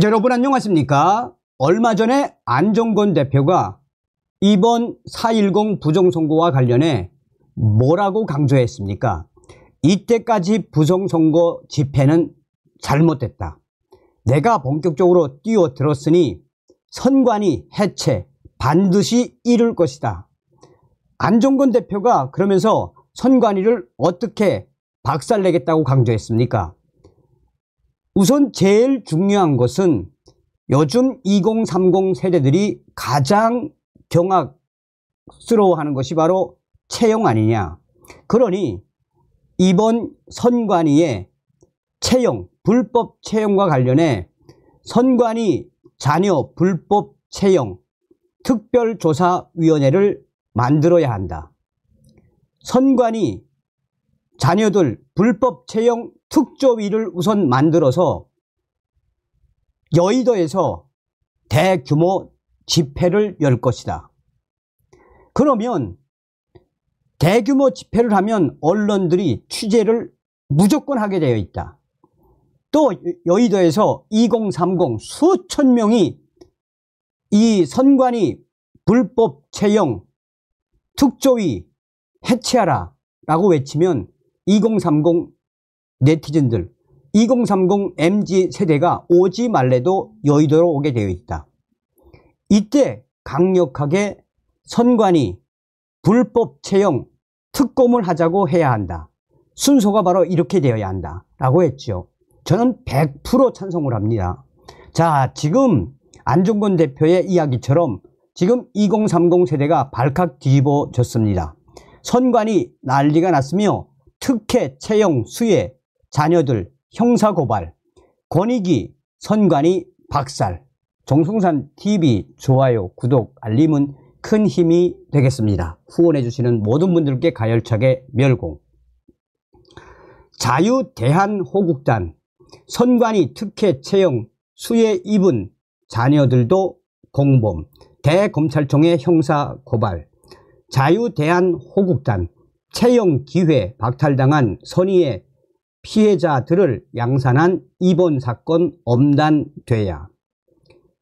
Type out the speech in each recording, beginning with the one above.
여러분 안녕하십니까? 얼마 전에 안종건 대표가 이번 4.10 부정선거와 관련해 뭐라고 강조했습니까? 이때까지 부정선거 집회는 잘못됐다. 내가 본격적으로 뛰어들었으니 선관위 해체 반드시 이룰 것이다. 안종건 대표가 그러면서 선관위를 어떻게 박살내겠다고 강조했습니까? 우선 제일 중요한 것은 요즘 2030 세대들이 가장 경악스러워하는 것이 바로 채용 아니냐. 그러니 이번 선관위의 채용, 불법 채용과 관련해 선관위 자녀 불법 채용 특별조사위원회를 만들어야 한다. 선관위 자녀들 불법 채용 특조위를 우선 만들어서 여의도에서 대규모 집회를 열 것이다. 그러면 대규모 집회를 하면 언론들이 취재를 무조건 하게 되어 있다. 또 여의도에서 2030 수천 명이 이 선관위 불법 채용 특조위 해체하라 라고 외치면 2030 네티즌들 2030 MZ 세대가 오지 말래도 여의도로 오게 되어 있다. 이때 강력하게 선관위 불법 채용 특검을 하자고 해야 한다. 순서가 바로 이렇게 되어야 한다. 라고 했죠. 저는 100% 찬성을 합니다. 자, 지금 안종건 대표의 이야기처럼 지금 2030 세대가 발칵 뒤집어졌습니다. 선관위 난리가 났으며 특혜, 채용, 수혜, 자녀들 형사고발, 권익위, 선관위 박살, 정승산 TV 좋아요, 구독, 알림은 큰 힘이 되겠습니다. 후원해주시는 모든 분들께 가열차게 멸공. 자유대한호국단, 선관위 특혜 채용, 수혜 입은 자녀들도 공범, 대검찰청의 형사고발, 자유대한호국단, 채용 기회 박탈당한 선의의 피해자들을 양산한 이번 사건 엄단돼야.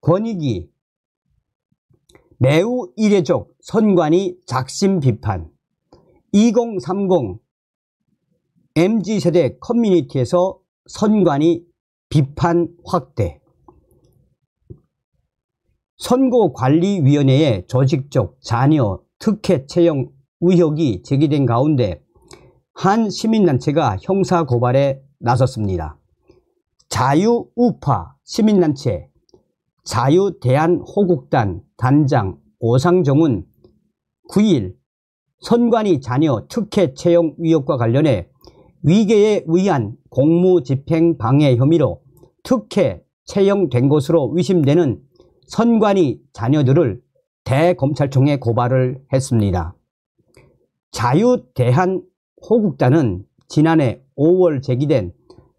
권익위. 매우 이례적 선관위 작심 비판. 2030 MZ세대 커뮤니티에서 선관위 비판 확대. 선거관리위원회의 조직적 자녀 특혜 채용 의혹이 제기된 가운데 한 시민단체가 형사고발에 나섰습니다. 자유우파 시민단체 자유대한호국단 단장 오상정은 9일 선관위 자녀 특혜 채용 의혹과 관련해 위계에 의한 공무집행 방해 혐의로 특혜 채용된 것으로 의심되는 선관위 자녀들을 대검찰청에 고발을 했습니다. 자유대한 호국단은 지난해 5월 제기된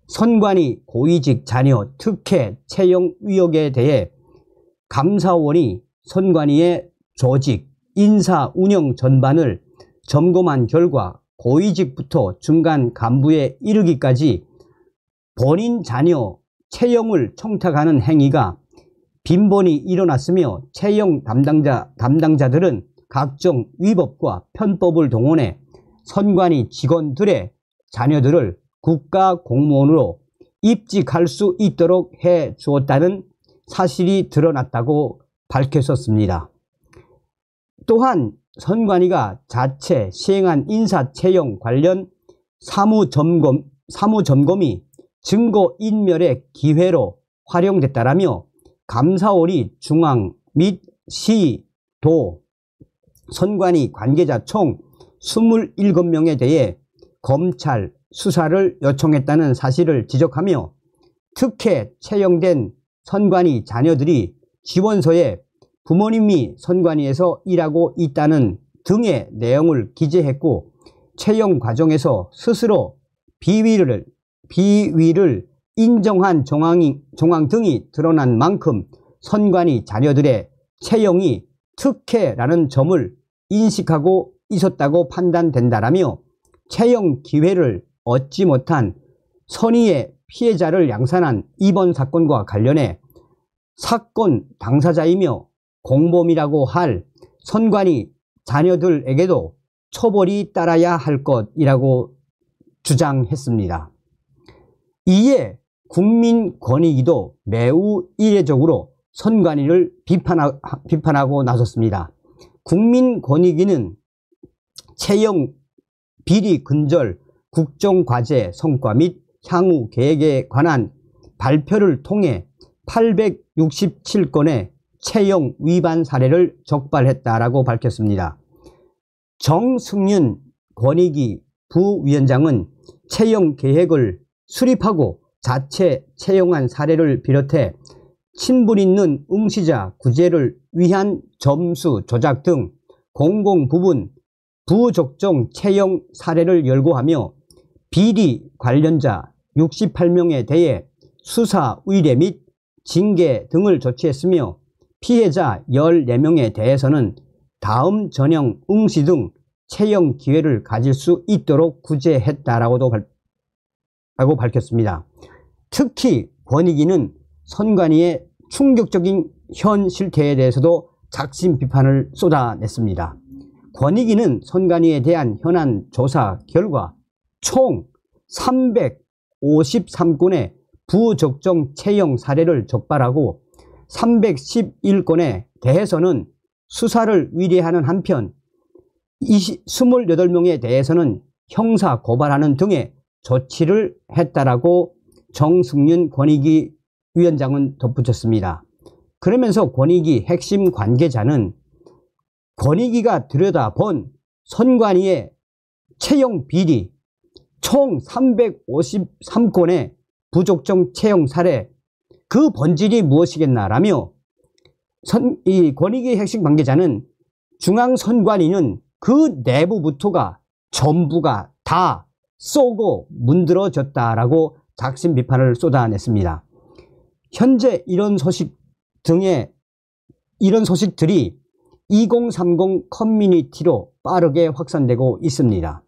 선관위 고위직 자녀 특혜 채용 의혹에 대해 감사원이 선관위의 조직, 인사, 운영 전반을 점검한 결과 고위직부터 중간 간부에 이르기까지 본인 자녀 채용을 청탁하는 행위가 빈번히 일어났으며 채용 담당자, 담당자들은 각종 위법과 편법을 동원해 선관위 직원들의 자녀들을 국가 공무원으로 입직할 수 있도록 해 주었다는 사실이 드러났다고 밝혔었습니다. 또한 선관위가 자체 시행한 인사 채용 관련 사무 점검, 사무 점검이 증거 인멸의 기회로 활용됐다라며 감사원이 중앙 및 시, 도, 선관위 관계자 총 27명에 대해 검찰 수사를 요청했다는 사실을 지적하며 특혜 채용된 선관위 자녀들이 지원서에 부모님이 선관위에서 일하고 있다는 등의 내용을 기재했고 채용 과정에서 스스로 비위를, 비위를 인정한 정황이, 정황 등이 드러난 만큼 선관위 자녀들의 채용이 특혜라는 점을 인식하고 있었다고 판단된다라며 채용 기회를 얻지 못한 선의의 피해자를 양산한 이번 사건과 관련해 사건 당사자이며 공범이라고 할 선관위 자녀들에게도 처벌이 따라야 할 것이라고 주장했습니다. 이에 국민권익위도 매우 이례적으로 선관위를 비판하, 비판하고 나섰습니다. 국민권익위는 채용 비리 근절 국정과제 성과 및 향후 계획에 관한 발표를 통해 867건의 채용 위반 사례를 적발했다라고 밝혔습니다. 정승윤 권익위 부위원장은 채용 계획을 수립하고 자체 채용한 사례를 비롯해 친분 있는 응시자 구제를 위한 점수 조작 등 공공 부분 부적정 채용 사례를 열거하며 비리 관련자 68명에 대해 수사 의뢰 및 징계 등을 조치했으며 피해자 14명에 대해서는 다음 전형 응시 등 채용 기회를 가질 수 있도록 구제했다라고도 발, 라고 밝혔습니다. 특히 권익위는 선관위의 충격적인 현 실태에 대해서도 작심 비판을 쏟아냈습니다. 권익위는 선관위에 대한 현안 조사 결과 총 353건의 부적정 채용 사례를 적발하고 311건에 대해서는 수사를 의뢰하는 한편 20, 28명에 대해서는 형사 고발하는 등의 조치를 했다라고 정승윤 권익위 위원장은 덧붙였습니다. 그러면서 권익위 핵심 관계자는 권익위가 들여다본 선관위의 채용 비리 총 353건의 부적정 채용 사례 그 본질이 무엇이겠나라며 선, 이 권익위 핵심 관계자는 중앙선관위는 그 내부부터가 전부가 다 쏘고 문드러졌다라고 작심 비판을 쏟아냈습니다. 현재 이런 소식 등의 이런 소식들이 2030 커뮤니티로 빠르게 확산되고 있습니다.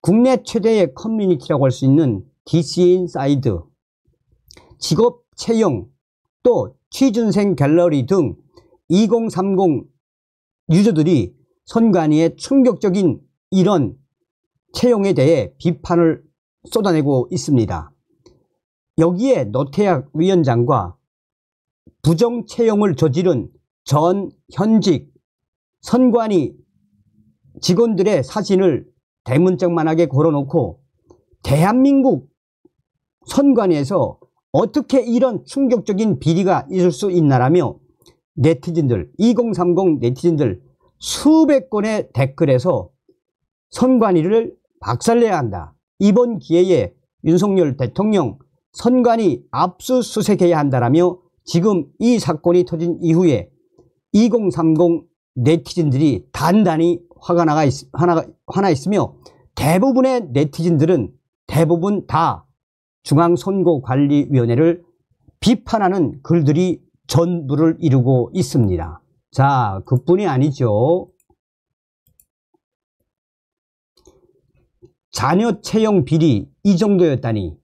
국내 최대의 커뮤니티라고 할 수 있는 DC인사이드, 직업 채용, 또 취준생 갤러리 등 2030 유저들이 선관위의 충격적인 이런 채용에 대해 비판을 쏟아내고 있습니다. 여기에 노태학 위원장과 부정 채용을 저지른 전 현직 선관위 직원들의 사진을 대문짝만하게 걸어놓고 대한민국 선관위에서 어떻게 이런 충격적인 비리가 있을 수 있나라며 네티즌들 2030 네티즌들 수백 건의 댓글에서 선관위를 박살내야 한다. 이번 기회에 윤석열 대통령 선관위 압수수색해야 한다라며 지금 이 사건이 터진 이후에 2030 네티즌들이 단단히 화가 나가 있, 화나, 화나 있으며 대부분의 네티즌들은 대부분 다 중앙선거관리위원회를 비판하는 글들이 전부를 이루고 있습니다. 자, 그뿐이 아니죠. 자녀 채용 비리 이 정도였다니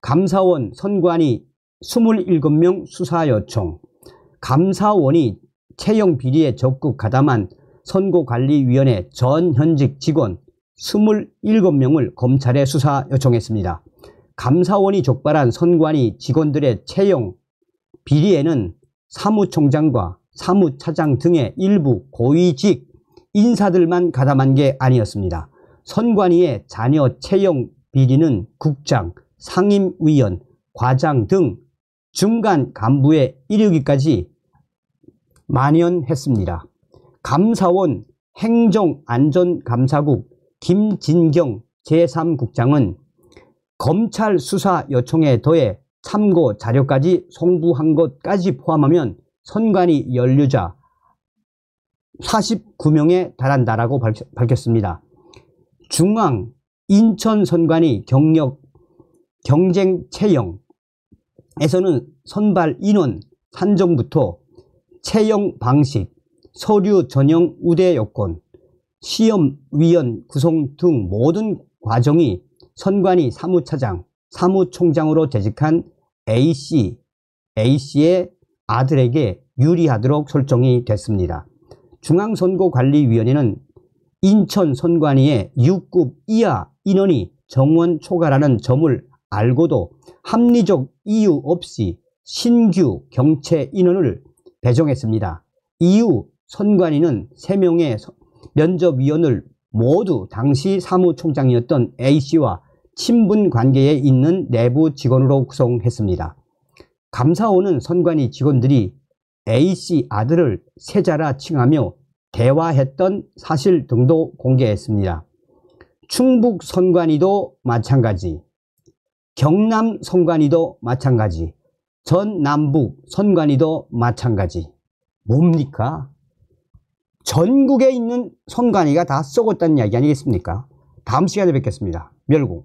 감사원 선관위 27명 수사 요청 감사원이 채용 비리에 적극 가담한 선거관리위원회 전 현직 직원 27명을 검찰에 수사 요청했습니다. 감사원이 적발한 선관위 직원들의 채용 비리에는 사무총장과 사무차장 등의 일부 고위직 인사들만 가담한 게 아니었습니다. 선관위의 자녀 채용 비리는 국장, 상임위원, 과장 등 중간 간부에 이르기까지 만연했습니다. 감사원 행정안전감사국 김진경 제3국장은 검찰 수사 요청에 더해 참고 자료까지 송부한 것까지 포함하면 선관위 연루자 49명에 달한다라고 밝혔습니다. 중앙 인천 선관위 경력 경쟁 채용에서는 선발 인원 산정부터 채용 방식, 서류 전형 우대 요건, 시험 위원 구성 등 모든 과정이 선관위 사무차장, 사무총장으로 재직한 A씨, A씨의 아들에게 유리하도록 설정이 됐습니다. 중앙선거관리위원회는 인천 선관위의 6급 이하 인원이 정원 초과라는 점을 알고도 합리적 이유 없이 신규 경체 인원을 배정했습니다. 이후 선관위는 3명의 면접위원을 모두 당시 사무총장이었던 A씨와 친분 관계에 있는 내부 직원으로 구성했습니다. 감사원은 선관위 직원들이 A씨 아들을 세자라 칭하며 대화했던 사실 등도 공개했습니다. 충북 선관위도 마찬가지, 경남 선관위도 마찬가지, 전 남북 선관위도 마찬가지. 뭡니까? 전국에 있는 선관위가 다 썩었다는 이야기 아니겠습니까? 다음 시간에 뵙겠습니다. 멸공.